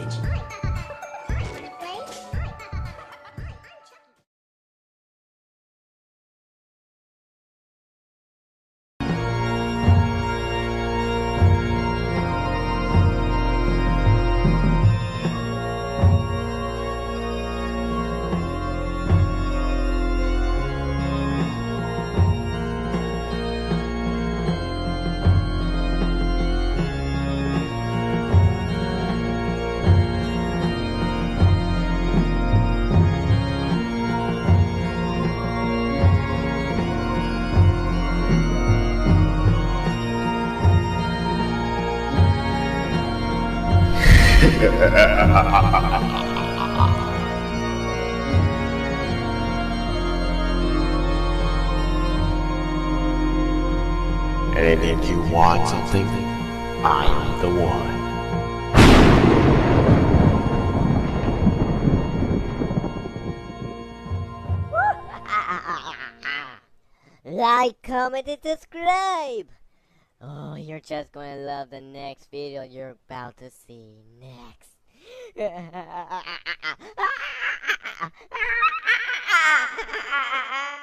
bitch. And if you want something, I am the one. like, comment, and subscribe. Oh, you're just gonna love the next video you're about to see next.